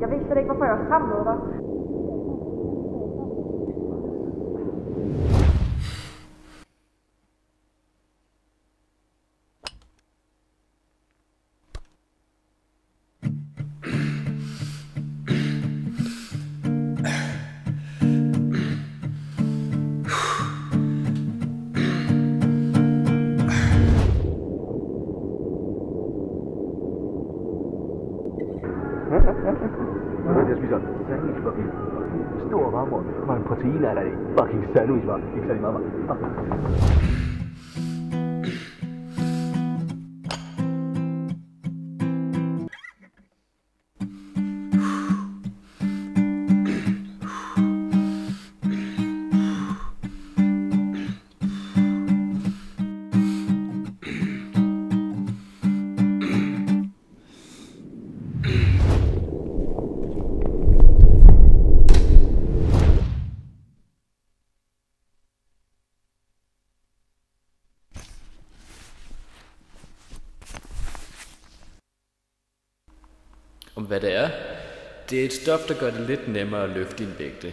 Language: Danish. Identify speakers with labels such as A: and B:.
A: Jeg ved slet ikke, hvorfor jeg var sammen med dig.
B: Jeg spiser en sandwich fucking stor varmår. Hvor mange proteiner er der i fucking sandwich, var? Ikke særlig meget,
C: Om hvad det er? Det er et stof, der gør det lidt nemmere at løfte din vægte.